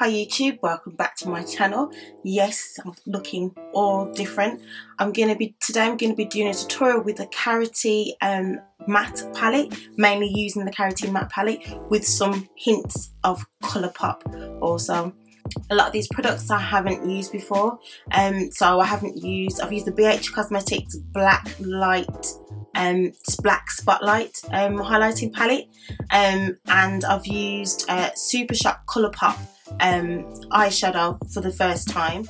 Hi YouTube, welcome back to my channel. Yes, I'm looking all different. I'm gonna be today I'm gonna be doing a tutorial with the Karity um, matte palette, mainly using the Karity matte palette with some hints of colour pop also. A lot of these products I haven't used before, um, so I haven't used, I've used the BH Cosmetics Black Light um, black spotlight um, highlighting palette um, and I've used uh, Super Shock Colourpop um, eyeshadow for the first time.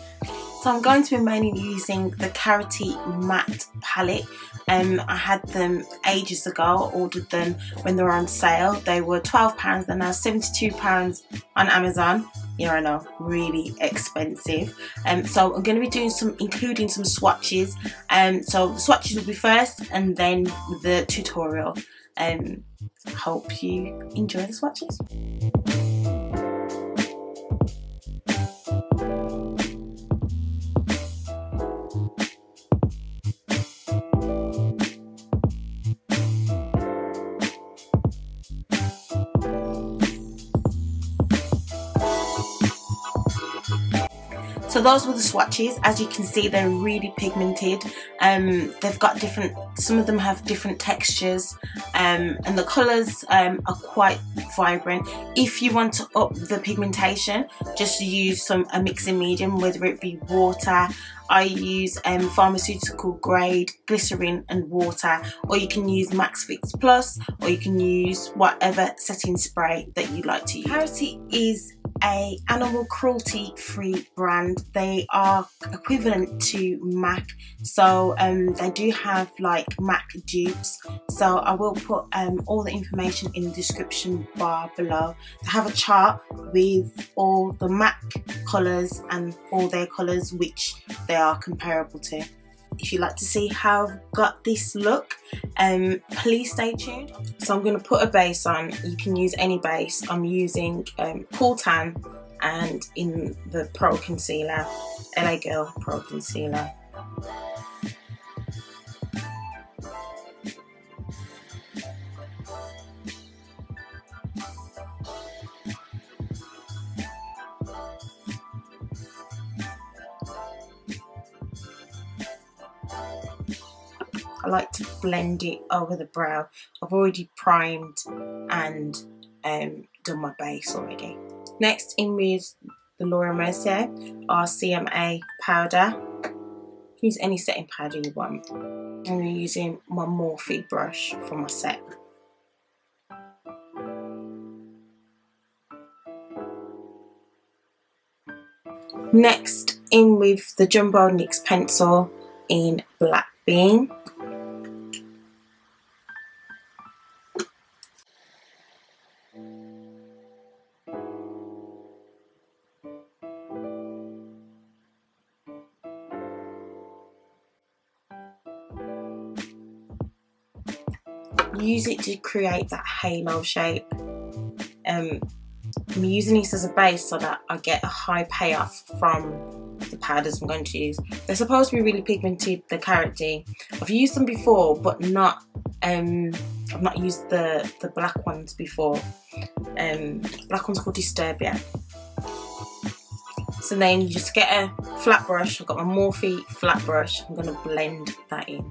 So I'm going to be mainly using the Karity Matte palette. Um, I had them ages ago, ordered them when they were on sale. They were £12, they're now £72 on Amazon. You know, I know, really expensive. Um, so I'm going to be doing some, including some swatches. Um, so the swatches will be first and then the tutorial. Um, hope you enjoy the swatches. So those were the swatches. As you can see, they're really pigmented. Um, they've got different, some of them have different textures um, and the colours um, are quite vibrant. If you want to up the pigmentation, just use some a mixing medium, whether it be water, I use um, pharmaceutical grade glycerin and water or you can use MAC Fix Plus or you can use whatever setting spray that you like to use. Karity is a animal cruelty free brand. They are equivalent to mac. So um, they do have like mac dupes. So i will put um, all the information in the description bar below. They have a chart with all the mac colors and all their colors which they are comparable to if you'd like to see how I've got this look um, please stay tuned. So I'm going to put a base on. You can use any base. I'm using um, Cool Tan and in the Pro Concealer LA Girl Pro Concealer like to blend it over the brow. I've already primed and um, done my base already. Next in with the Laura Mercier RCMA powder. Use any setting powder you want. I'm using my Morphe brush for my set. Next in with the Jumbo NYX pencil in Black Bean. Create that halo shape. Um, I'm using this as a base so that I get a high payoff from the powders I'm going to use. They're supposed to be really pigmented, the Karity. I've used them before, but not, um, I've not used the, the black ones before. Um, black one's called Disturbia. So then you just get a flat brush, I've got my Morphe flat brush, I'm going to blend that in.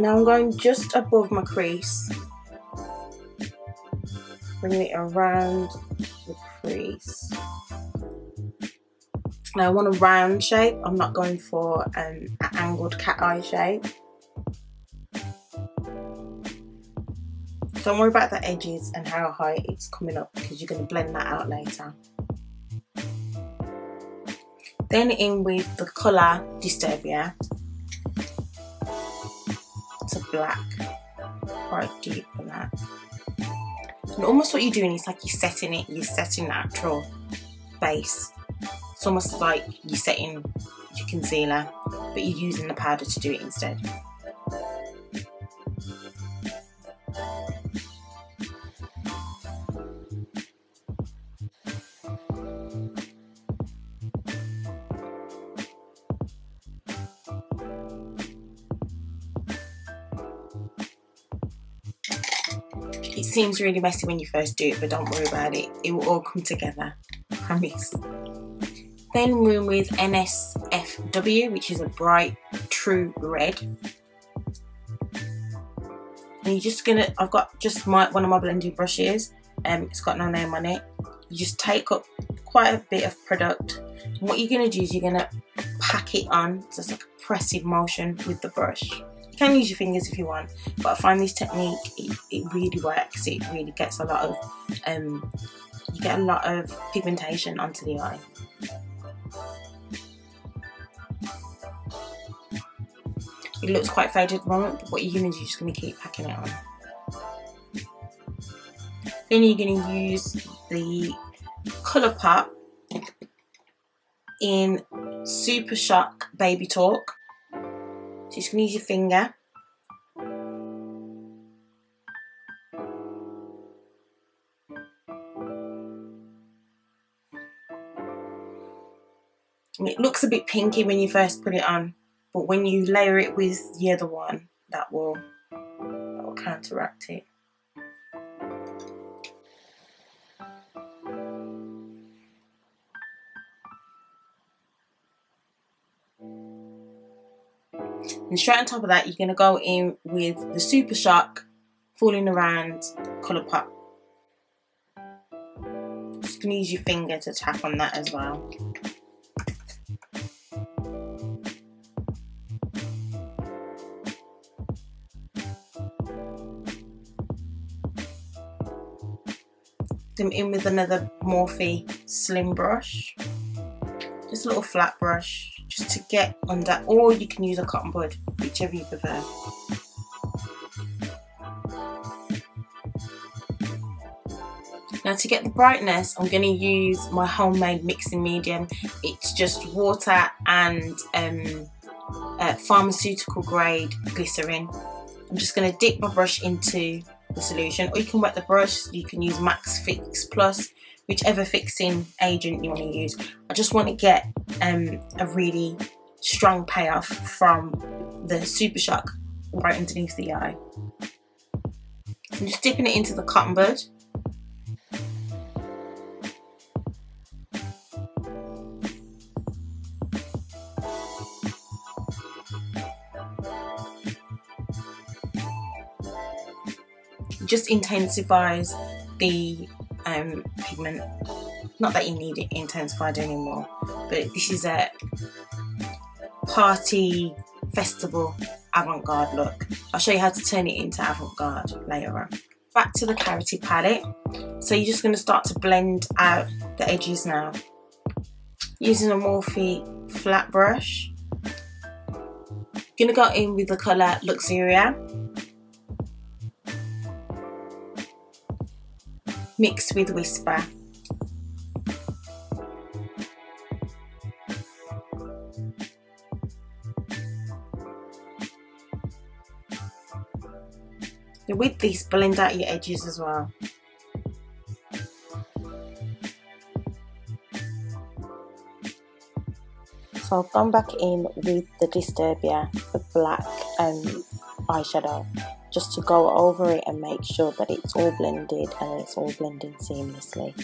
Now I'm going just above my crease. Bring it around the crease. Now I want a round shape. I'm not going for um, an angled cat eye shape. Don't worry about the edges and how high it's coming up because you're going to blend that out later. Then in with the colour Disturbia black, quite deep black. And almost what you're doing is like you're setting it, you're setting the actual base. It's almost like you're setting your concealer, but you're using the powder to do it instead. Seems really messy when you first do it, but don't worry about it. It will all come together, I promise. Then we're with NSFW, which is a bright true red. And you're just gonna, I've got just my one of my blending brushes, um, it's got no name on it. You just take up quite a bit of product. And what you're gonna do is you're gonna pack it on, just like a pressive motion with the brush. Can use your fingers if you want, but I find this technique, it, it really works. It really gets a lot of, um, you get a lot of pigmentation onto the eye. It looks quite faded at the moment, but what you're going to do is just going to keep packing it on. Then you're going to use the Colourpop in Super Shock Baby Talk. So to use your finger. And it looks a bit pinky when you first put it on but when you layer it with the other one that will that will counteract it and straight on top of that you're going to go in with the super shock falling around Colourpop just going to use your finger to tap on that as well. Them in with another Morphe slim brush. Just a little flat brush to get under, or you can use a cotton bud, whichever you prefer. Now to get the brightness, I'm going to use my homemade mixing medium. It's just water and um, uh, pharmaceutical grade glycerin. I'm just going to dip my brush into the solution or you can wet the brush you can use MAC Fix Plus whichever fixing agent you want to use. I just want to get um, a really strong payoff from the super shock right underneath the eye. I'm just dipping it into the cotton bud. Just intensifies the um, pigment. Not that you need it intensified anymore, but this is a party festival avant-garde look. I'll show you how to turn it into avant-garde later on. Back to the Clarity palette. So you're just going to start to blend out the edges now. Using a Morphe flat brush. Going to go in with the colour Luxuria. Mixed with Whisper. with this, blend out your edges as well. So I've gone back in with the Disturbia, the black um, eyeshadow just to go over it and make sure that it's all blended and it's all blending seamlessly.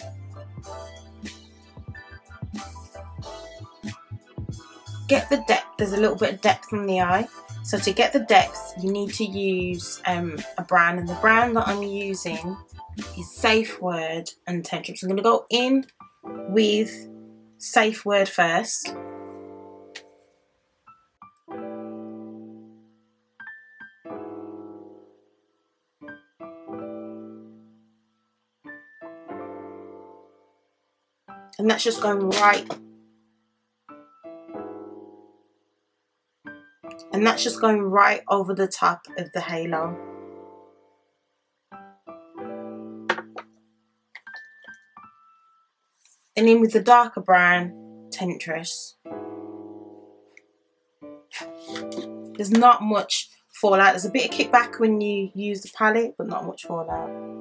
Get the depth, there's a little bit of depth in the eye. So to get the depth, you need to use um, a brand and the brand that I'm using is Safe Word and Tendrils. I'm going to go in with Safe Word first and that's just going right. And that's just going right over the top of the halo. And then with the darker brown Temptress. There's not much fallout. There's a bit of kickback when you use the palette but not much fallout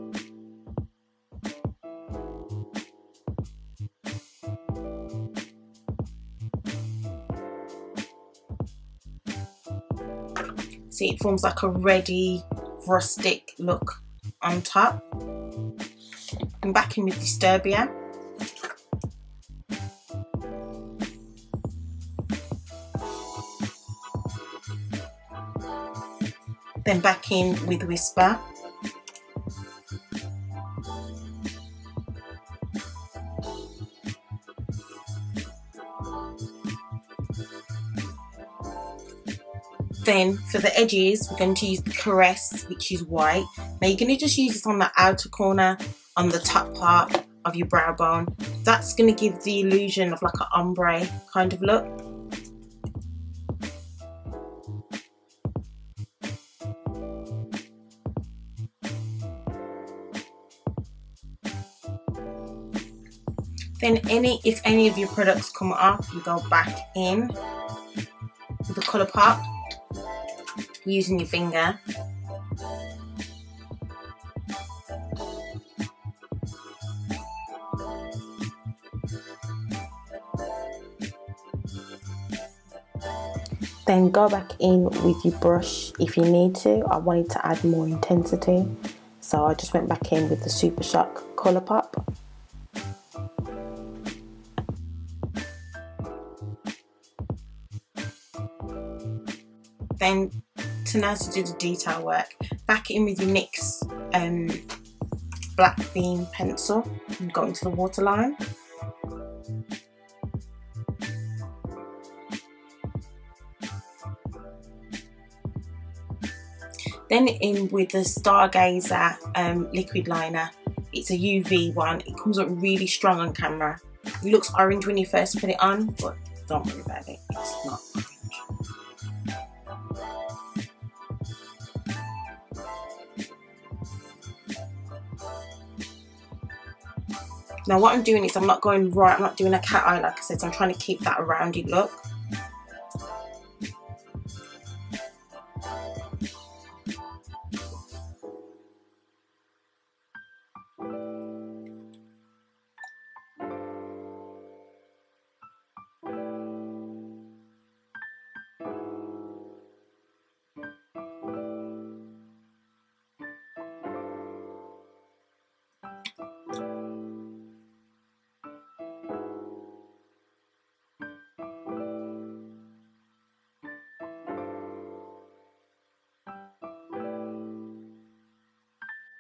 See, it forms like a ready rustic look on top. I'm back in with Disturbia. Then back in with Whisper. Then for the edges, we're going to use the Caress, which is white. Now you're going to just use this on the outer corner, on the top part of your brow bone. That's going to give the illusion of like an ombre kind of look. Then any, if any of your products come off, you go back in with the colour Colourpop using your finger. Then go back in with your brush if you need to. I wanted to add more intensity, so I just went back in with the Super Shock Colourpop. Then to now to do the detail work, back in with your NYX um, Black Bean pencil and go into the waterline. Then in with the Stargazer um, liquid liner. It's a UV one. It comes up really strong on camera. It looks orange when you first put it on, but don't worry about it. It's not Now what I'm doing is I'm not going right, I'm not doing a cat eye like I said, so I'm trying to keep that rounded look.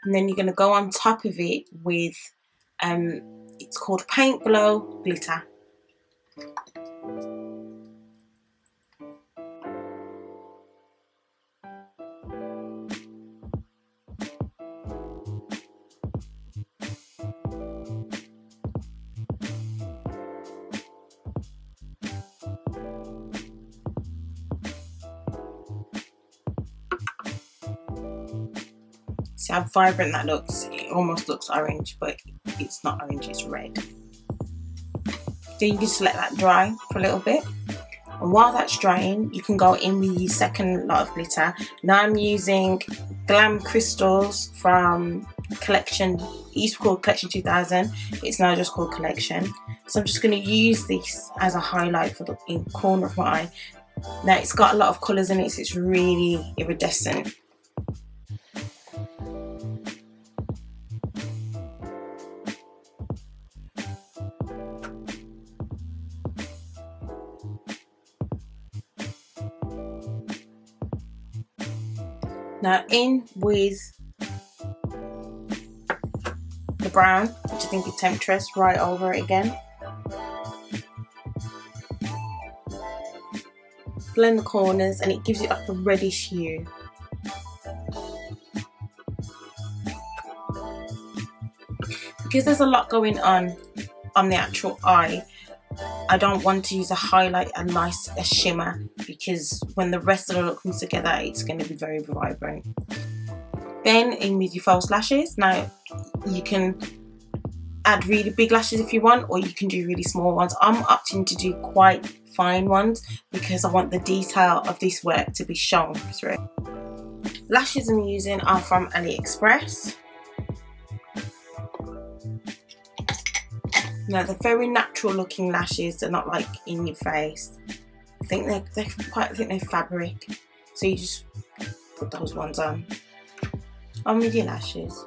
And then you're going to go on top of it with um, it's called Paintglow glitter See how vibrant that looks? It almost looks orange, but it's not orange, it's red. Then you can just let that dry for a little bit. And while that's drying, you can go in with your second lot of glitter. Now I'm using Glam Crystals from Collection, it used to called Collection 2000, it's now just called Collection. So I'm just going to use this as a highlight for the corner of my eye. Now it's got a lot of colours in it, so it's really iridescent. Now in with the brown, which I think is Temptress, right over it again. Blend the corners and it gives it like a reddish hue. Because there's a lot going on on the actual eye, I don't want to use a highlight, a nice a shimmer, because when the rest of the look comes together, it's going to be very vibrant. Then in with your false lashes. Now you can add really big lashes if you want, or you can do really small ones. I'm opting to do quite fine ones because I want the detail of this work to be shown through. Lashes I'm using are from AliExpress. No, they're very natural looking lashes. They're not like in your face. I think they're, they're quite, I think they're fabric. So you just put those ones on. On with your lashes.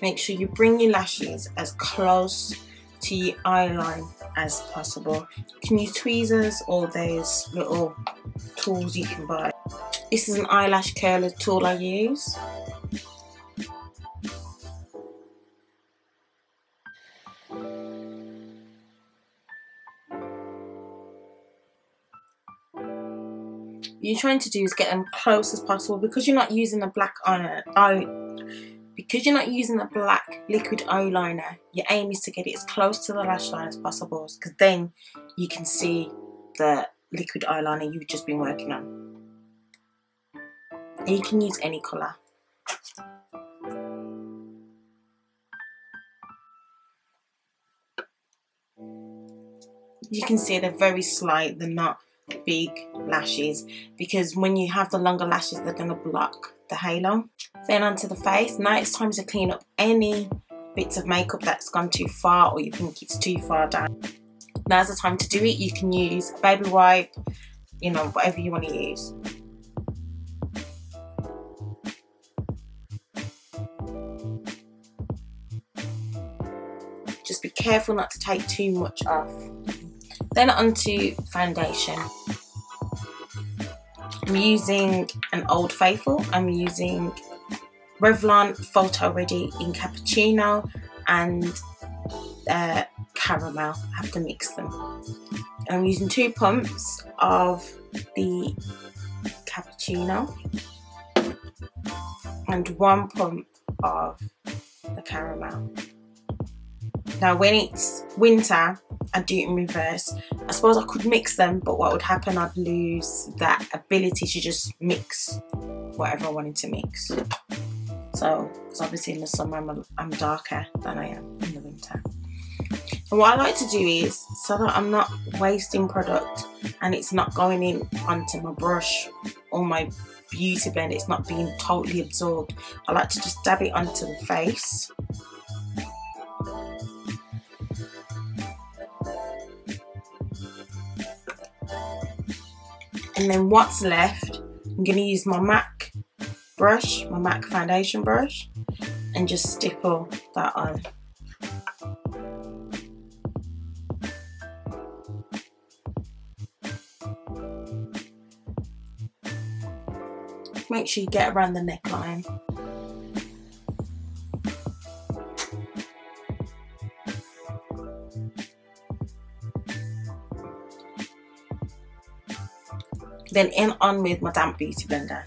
Make sure you bring your lashes as close to your eye line as possible. You can use tweezers or those little tools you can buy. This is an eyelash curler tool I use. you're trying to do is get them close as possible because you're not using a black eye, eye because you're not using a black liquid eyeliner your aim is to get it as close to the lash line as possible because then you can see the liquid eyeliner you've just been working on. And you can use any colour you can see they're very slight they're not big lashes because when you have the longer lashes they're going to block the halo. Then onto the face. Now it's time to clean up any bits of makeup that's gone too far or you think it's too far down. Now's the time to do it. You can use baby wipe, you know, whatever you want to use. Just be careful not to take too much off. Then onto foundation. I'm using an Old Faithful. I'm using Revlon Photo Ready in Cappuccino and uh, Caramel. I have to mix them. I'm using two pumps of the Cappuccino and one pump of the Caramel. Now when it's winter, I do it in reverse. I suppose I could mix them, but what would happen, I'd lose that ability to just mix whatever I wanted to mix. So, because obviously in the summer I'm, I'm darker than I am in the winter. And what I like to do is, so that I'm not wasting product and it's not going in onto my brush or my beauty blend, it's not being totally absorbed. I like to just dab it onto the face and then what's left I'm going to use my MAC brush my MAC foundation brush and just stipple that on. Make sure you get around the neckline then in on with my damp beauty blender.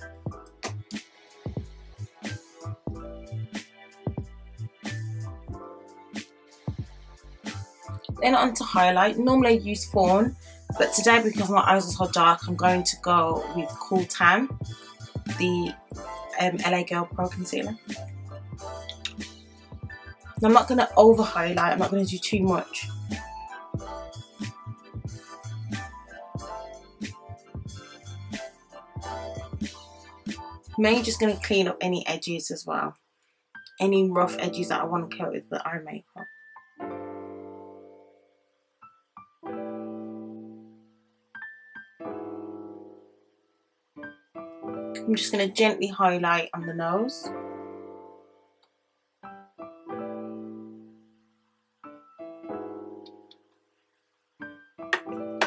Then on to highlight. Normally I use Fawn, but today because my eyes are so dark, I'm going to go with Cool Tan, the um, LA Girl Pro Concealer. I'm not going to over highlight, I'm not going to do too much mainly just going to clean up any edges as well. Any rough edges that I want to coat with the eye makeup. I'm just going to gently highlight on the nose.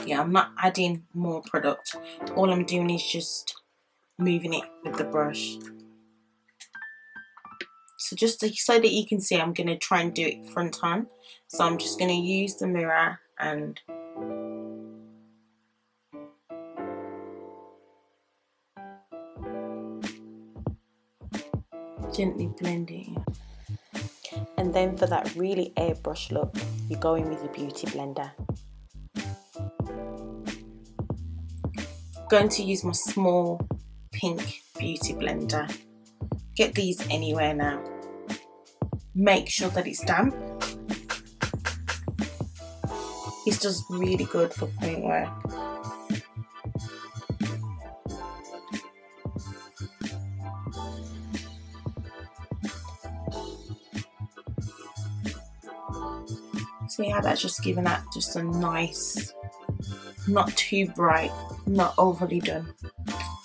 Yeah, I'm not adding more product. All I'm doing is just moving it with the brush. So just to, so that you can see, I'm going to try and do it front on. So I'm just going to use the mirror and gently blend it in. And then for that really airbrush look, you go in with your beauty blender. I'm going to use my small pink beauty blender. Get these anywhere now. Make sure that it's damp. It's just really good for point work. See how that's just giving that just a nice, not too bright, not overly done.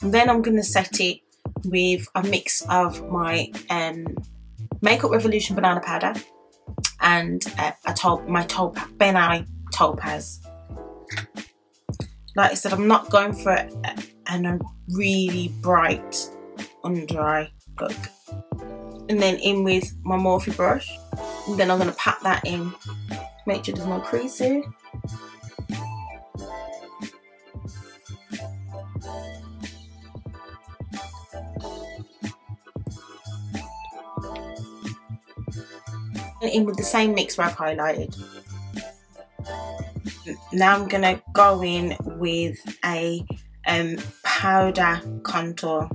And then I'm going to set it with a mix of my um, Makeup Revolution banana powder and uh, a top, my top Ben Nye topaz. Like I said, I'm not going for a, a really bright under eye look. And then in with my Morphe brush. And then I'm going to pat that in. Make sure there's no crease here. In with the same mix where I've highlighted. Now I'm going to go in with a um, powder contour.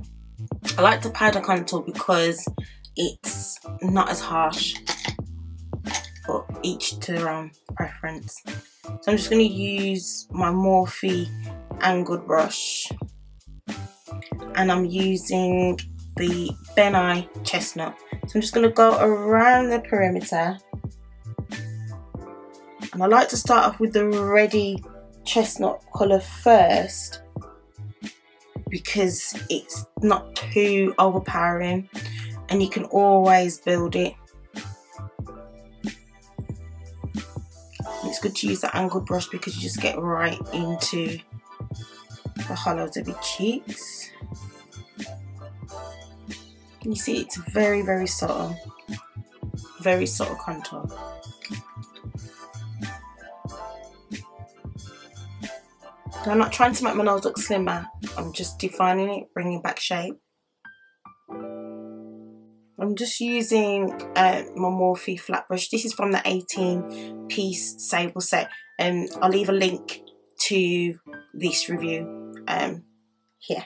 I like the powder contour because it's not as harsh, but each to their own preference. So I'm just going to use my Morphe angled brush and I'm using the Ben Nye Chestnut so I'm just going to go around the perimeter. And I like to start off with the ready chestnut colour first because it's not too overpowering and you can always build it. It's good to use the angled brush because you just get right into the hollows of your cheeks. You see it's very, very subtle. Very subtle contour. I'm not trying to make my nose look slimmer. I'm just defining it, bringing back shape. I'm just using uh, my Morphe flat brush. This is from the 18 piece sable set and I'll leave a link to this review um, here.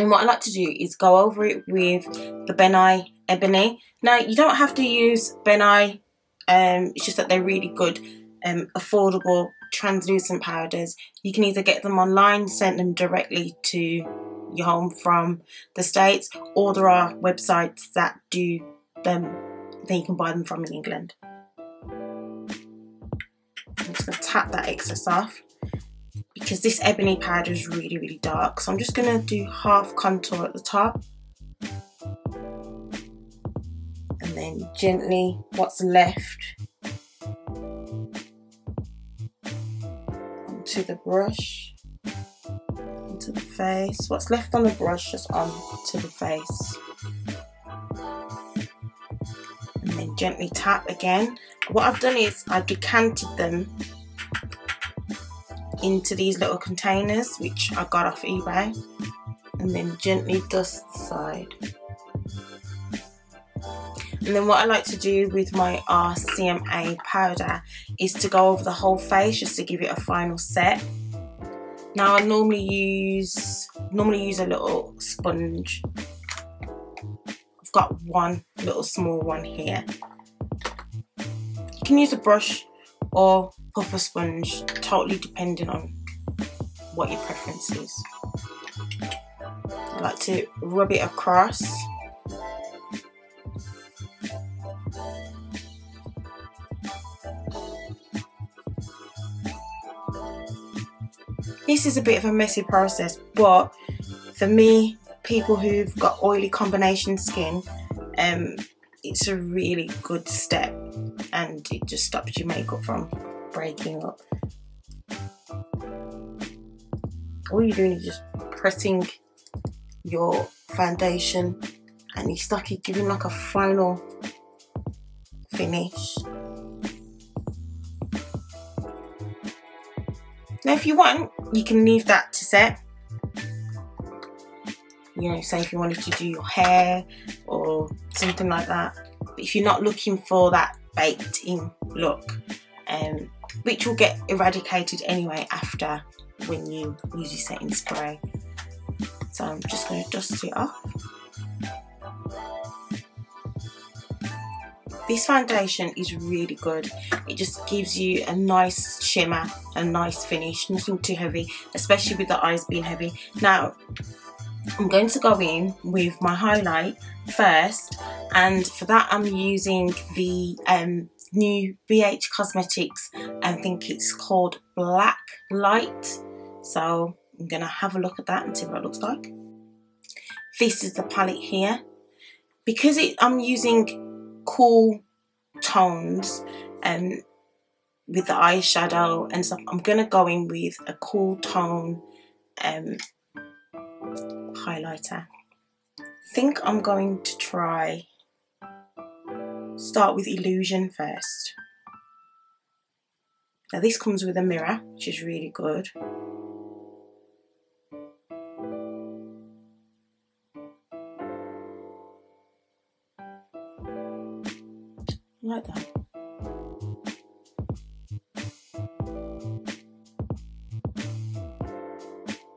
Then what I like to do is go over it with the Ben Nye Ebony. Now, you don't have to use Ben Nye, um, it's just that they're really good, um, affordable, translucent powders. You can either get them online, send them directly to your home from the States, or there are websites that do them, then you can buy them from in England. I'm just going to tap that excess off because this ebony powder is really really dark. So I'm just going to do half contour at the top. And then gently what's left? Onto the brush. Onto the face. What's left on the brush just onto the face. And then gently tap again. What I've done is I've decanted them into these little containers which I got off eBay and then gently dust the side. And then what I like to do with my RCMA powder is to go over the whole face just to give it a final set. Now I normally use normally use a little sponge. I've got one little small one here. You can use a brush or puffer sponge, totally depending on what your preference is. I like to rub it across. This is a bit of a messy process, but for me, people who've got oily combination skin, um, it's a really good step and it just stops your makeup from breaking up. All you're doing is just pressing your foundation and you start it giving like a final finish. Now if you want, you can leave that to set. You know, say if you wanted to do your hair or something like that. But if you're not looking for that baked in look, um, which will get eradicated anyway after when you use your setting spray. So I'm just going to dust it off. This foundation is really good. It just gives you a nice shimmer, a nice finish, nothing too heavy, especially with the eyes being heavy. Now, I'm going to go in with my highlight first and for that I'm using the um, new BH Cosmetics I think it's called Black Light so I'm gonna have a look at that and see what it looks like. This is the palette here. Because it, I'm using cool tones and um, with the eyeshadow and stuff, I'm gonna go in with a cool tone um, highlighter. I think I'm going to try start with illusion first. Now this comes with a mirror, which is really good. like that.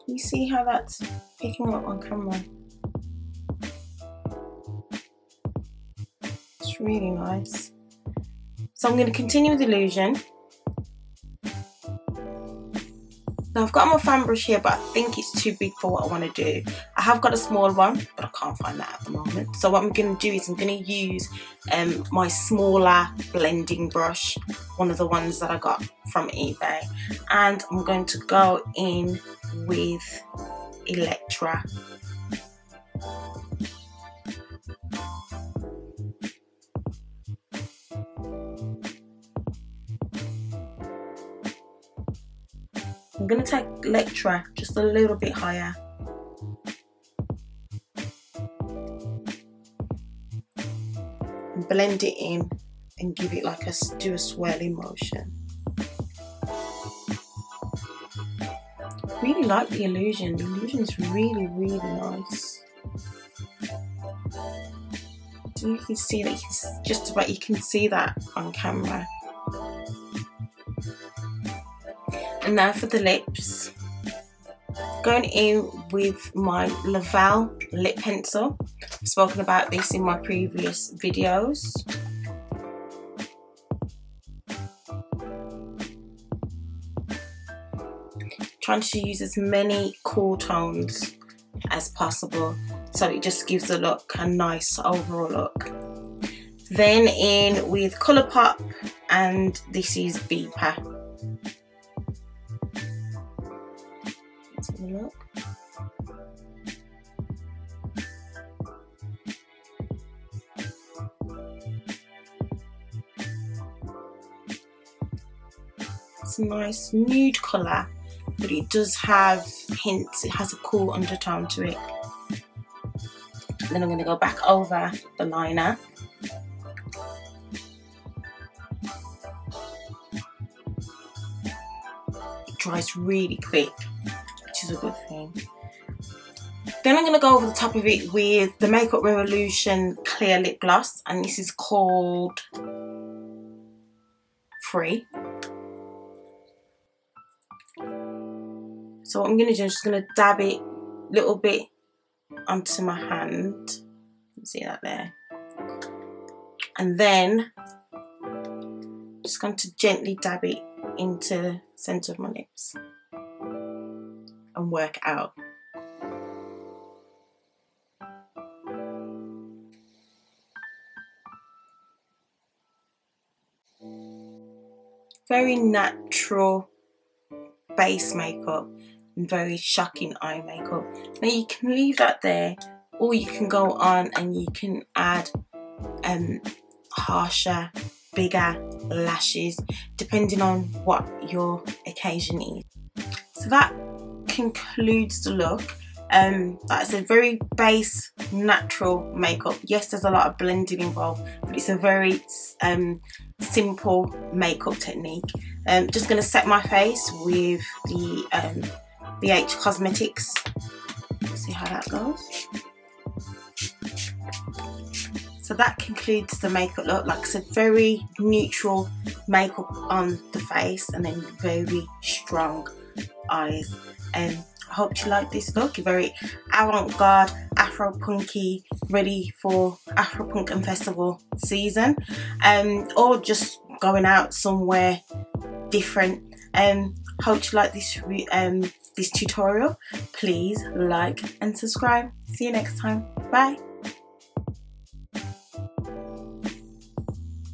You see how that's picking up on camera? Really nice. So I'm going to continue with Illusion. Now I've got my fan brush here, but I think it's too big for what I want to do. I have got a small one, but I can't find that at the moment. So what I'm going to do is I'm going to use um, my smaller blending brush, one of the ones that I got from eBay. And I'm going to go in with Electra going to take Electra just a little bit higher. And blend it in and give it like a, do a swirling motion. Really like the illusion. The illusion is really, really nice. You can see that you can, just about you can see that on camera. And now for the lips. Going in with my Laval lip pencil. I've spoken about this in my previous videos. Trying to use as many cool tones as possible so it just gives the look a nice overall look. Then in with Colourpop and this is Beeper. Nice nude colour, but it does have hints, it has a cool undertone to it. Then I'm going to go back over the liner. It dries really quick which is a good thing. Then I'm going to go over the top of it with the Makeup Revolution Clear Lip Gloss. And this is called Free. So what I'm going to do I'm just going to dab it a little bit onto my hand. See that there? And then just going to gently dab it into the centre of my lips and work out. Very natural base makeup very shocking eye makeup. Now you can leave that there or you can go on and you can add um, harsher, bigger lashes depending on what your occasion is. So that concludes the look. Um, I said, very base, natural makeup. Yes, there's a lot of blending involved, but it's a very um, simple makeup technique. Um, just going to set my face with the um, BH Cosmetics. Let's see how that goes. So that concludes the makeup look. Like I said, very neutral makeup on the face and then very strong eyes. Um, I hope you like this look. Very avant-garde, Afro-punky, ready for Afro-punk and festival season. Um, or just going out somewhere different. Um, hope you like this um, this tutorial. Please like and subscribe. See you next time. Bye.